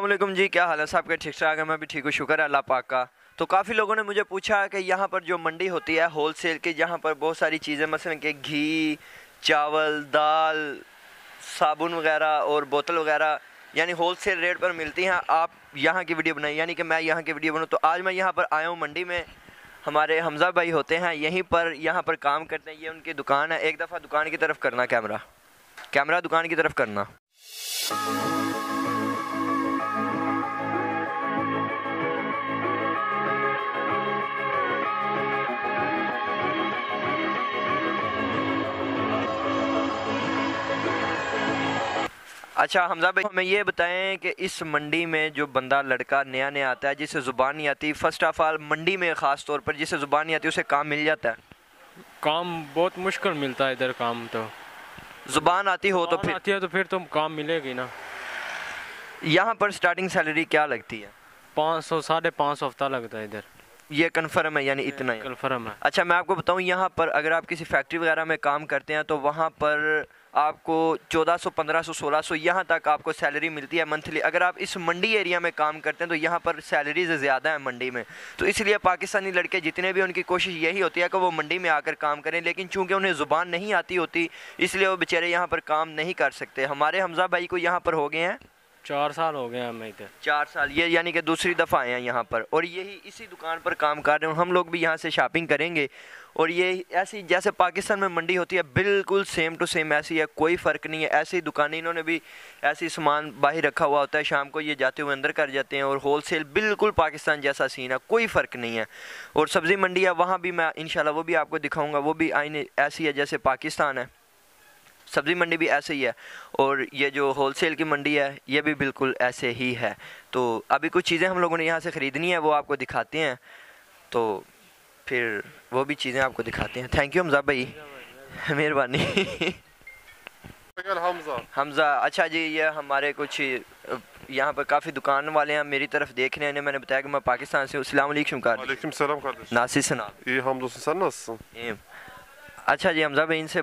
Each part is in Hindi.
वालेकुम जी, क्या हाल है? साहब के ठीक ठाक है, मैं भी ठीक हूँ, शुक्र है, अल्लाह पाक का। तो काफ़ी लोगों ने मुझे पूछा कि यहाँ पर जो मंडी होती है होल सेल की, जहाँ पर बहुत सारी चीज़ें, मसलन के घी, चावल, दाल, साबुन वगैरह और बोतल वगैरह, यानी होल सेल रेट पर मिलती हैं। आप यहाँ की वीडियो बनाई यानी कि मैं यहाँ की वीडियो बनाऊँ तो आज मैं यहाँ पर आया हूँ मंडी में। हमारे हमज़ा भाई होते हैं, यहीं पर, यहाँ पर काम करते हैं। ये उनकी दुकान है। एक दफ़ा दुकान की तरफ़ करना कैमरा कैमरा दुकान की तरफ़ करना। अच्छा हमजा भाई हमें ये बताएँ कि इस मंडी में जो बंदा लड़का नया नया आता है जिसे ज़ुबान नहीं आती फ़र्स्ट ऑफ़ ऑल मंडी में ख़ास तौर पर जिसे ज़ुबान नहीं आती उसे काम मिल जाता है? काम बहुत मुश्किल मिलता है इधर काम तो। ज़ुबान आती हो तो फिर आती है तो फिर तो काम मिलेगी ना। यहाँ पर स्टार्टिंग सैलरी क्या लगती है? पाँच सौ साढ़े पाँच सौ हफ़्ता लगता है इधर। ये कन्फर्म है यानी इतना ही। कन्फर्म है। अच्छा मैं आपको बताऊँ यहाँ पर अगर आप किसी फैक्ट्री वगैरह में काम करते हैं तो वहाँ पर आपको 1400, 1500, 1600 यहाँ तक आपको सैलरी मिलती है मंथली अगर आप इस मंडी एरिया में काम करते हैं तो यहाँ पर सैलरीज ज़्यादा है मंडी में। तो इसलिए पाकिस्तानी लड़के जितने भी उनकी कोशिश यही होती है कि वो मंडी में आकर काम करें लेकिन चूँकि उन्हें ज़ुबान नहीं आती होती इसलिए वो बेचारे यहाँ पर काम नहीं कर सकते। हमारे हमजा भाई को यहाँ पर हो गए हैं। चार साल हो गए हमें इधर। चार साल, ये यानी कि दूसरी दफ़ा आए हैं यहाँ पर। और यही इसी दुकान पर काम कर रहे हैं। हम लोग भी यहाँ से शॉपिंग करेंगे। और ये ऐसी, जैसे पाकिस्तान में मंडी होती है, बिल्कुल सेम टू सेम ऐसी है, कोई फ़र्क नहीं है। ऐसी दुकान, इन्होंने भी ऐसी सामान बाहर रखा हुआ होता है, शाम को ये जाते हुए अंदर कर जाते हैं। और होल सेल बिल्कुल पाकिस्तान जैसा सीन है, कोई फ़र्क नहीं है। और सब्ज़ी मंडी है, वहाँ भी मैं इन वो भी आपको दिखाऊँगा, वो भी आईने ऐसी है जैसे पाकिस्तान है। सब्ज़ी मंडी भी ऐसे ही है और ये जो होलसेल की मंडी है ये भी बिल्कुल ऐसे ही है। तो अभी कुछ चीज़ें हम लोगों ने यहाँ से ख़रीदनी है वो आपको दिखाते हैं। तो फिर वो भी चीज़ें आपको दिखाते हैं। थैंक यू हमजा भाई। मेहरबानी। हमजा। हमजा अच्छा जी ये हमारे कुछ यहाँ पर काफ़ी दुकान वाले हैं मेरी तरफ़ देख रहे हैं मैंने बताया कि मैं पाकिस्तान से अस्सलाम वालेकुम. नासिर सना। hamdolsun sen अच्छा जी हमजा भाई इनसे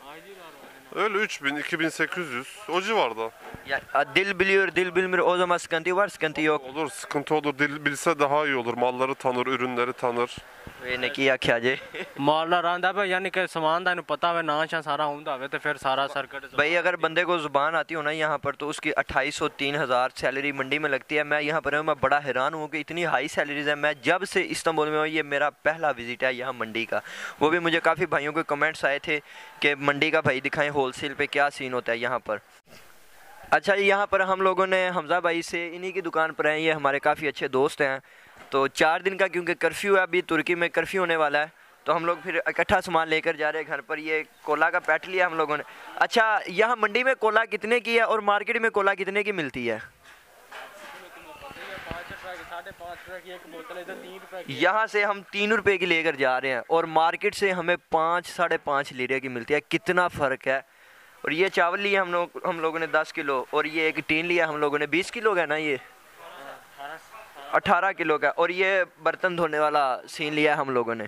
Öyle 3000 2800 o civarda. या दिल biliyor dil bilmiyor o zaman sıkıntı var sıkıntı yok Olur sıkıntı olur dil bilse daha iyi olur. Malları tanır, ürünleri tanır. ये ने किया क्या जे ਮਾਲਾ ਰਾਂਦਾ ਪਿਆ ਯਾਨੀ ਕਿ ਸਮਾਨ ਦਾ ਇਹਨੂੰ ਪਤਾ ਹੋਵੇ ਨਾਂ ਸ਼ਾ ਸਾਰਾ ਹੁੰਦਾ ਹੋਵੇ ਤੇ ਫਿਰ ਸਾਰਾ ਸਰਕਟ भाई अगर बंदे को ज़ुबान आती हो ना यहाँ पर तो उसकी अट्ठाईस सौ तीन हज़ार सैलरी मंडी में लगती है मैं यहाँ पर हूँ मैं बड़ा हैरान हूँ कि इतनी हाई सैलरीज है मैं जब से इस्तांबुल में हूँ ये मेरा पहला विज़िट है यहाँ मंडी का वो भी मुझे काफ़ी भाइयों के कमेंट्स आए थे कि मंडी का भाई दिखाएं होलसेल पे क्या सीन होता है यहाँ पर? अच्छा यहाँ पर हम लोगों ने हमजा भाई से इन्हीं की दुकान पर हैं, ये हमारे काफ़ी अच्छे दोस्त हैं। तो चार दिन का, क्योंकि कर्फ्यू है अभी, तुर्की में कर्फ्यू होने वाला है तो हम लोग फिर इकट्ठा सामान लेकर जा रहे हैं घर पर। ये कोला का पैट लिया हम लोगों ने। अच्छा यहाँ मंडी में कोला कितने की है और मार्केट में कोला कितने की मिलती है? यहाँ से हम तीन रुपए की लेकर जा रहे हैं और मार्केट से हमें पाँच, साढ़े पाँच लीरे की मिलती है। कितना फ़र्क है? और ये चावल लिया हम लोग, हम लोगों ने दस किलो, और ये एक टीन लिया हम लोगों ने। बीस किलो का ना ये? अठारह किलो का। और ये बर्तन धोने वाला सीन लिया हम लोगों ने।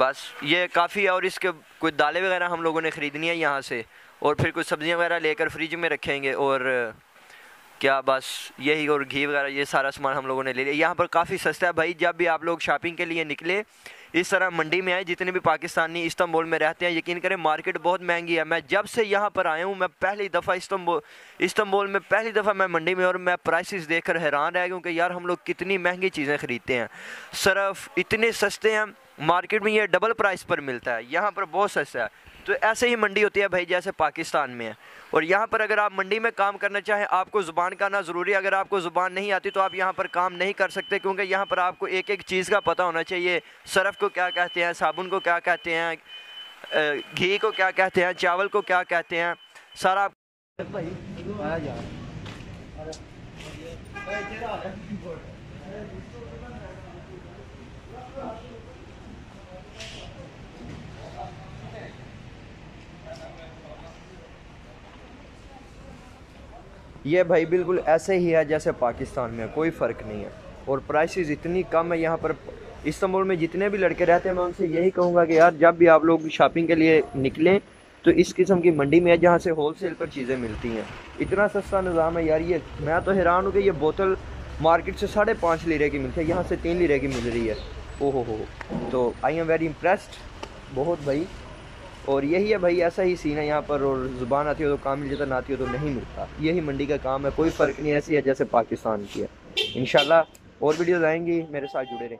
बस, ये काफ़ी है और इसके कुछ दालें वगैरह हम लोगों ने ख़रीदनी है यहाँ से। और फिर कुछ सब्ज़ियाँ वगैरह लेकर फ्रिज में रखेंगे और क्या बस यही और घी वगैरह, ये सारा सामान हम लोगों ने ले लिया। यहाँ पर काफ़ी सस्ता है भाई, जब भी आप लोग शॉपिंग के लिए निकले, इस तरह मंडी में आए, जितने भी पाकिस्तानी इस्तांबुल में रहते हैं, यकीन करें मार्केट बहुत महँगी है। मैं जब से यहाँ पर आया हूँ, मैं पहली दफ़ा इस्तांबुल इस्तांबुल में पहली दफ़ा मैं मंडी में और मैं प्राइसेस देखकर हैरान रह क्योंकि यार हम लोग कितनी महँगी चीज़ें ख़रीदते हैं। सरफ इतने सस्ते हैं मार्केट में ये डबल प्राइस पर मिलता है। यहाँ पर बहुत सस्ता है। तो ऐसे ही मंडी होती है भाई, जैसे पाकिस्तान में है। और यहाँ पर अगर आप मंडी में काम करना चाहें, आपको ज़ुबान का आना ज़रूरी अगर आपको ज़ुबान नहीं आती तो आप यहाँ पर काम नहीं कर सकते, क्योंकि यहाँ पर आपको एक एक चीज़ का पता होना चाहिए। सरफ़ को क्या कहते हैं, साबुन को क्या कहते हैं घी को क्या कहते हैं, चावल को क्या कहते हैं, सारा आप ये भाई बिल्कुल ऐसे ही है जैसे पाकिस्तान में, कोई फ़र्क नहीं है। और प्राइसेस इतनी कम है यहाँ पर। इस्तांबुल में जितने भी लड़के रहते हैं, मैं उनसे यही कहूँगा कि यार, जब भी आप लोग शॉपिंग के लिए निकलें तो इस किस्म की मंडी में है जहाँ से होल सेल पर चीज़ें मिलती हैं। इतना सस्ता निज़ाम है यार, ये मैं तो हैरान हूँ कि ये बोतल मार्केट से साढ़े पाँच लीरे की मिलती है, यहाँ से तीन लीरे की मिल रही है। ओहो हो तो आई एम वेरी इम्प्रेस्ड बहुत भाई और यही है भाई, ऐसा ही सीन है यहाँ पर और ज़ुबान आती हो तो काम मिल जाता ना आती हो तो नहीं मिलता। यही मंडी का काम है, कोई फ़र्क नहीं ऐसी है जैसे पाकिस्तान की है। इन और वीडियोज़ आएँगी, मेरे साथ जुड़े रहें।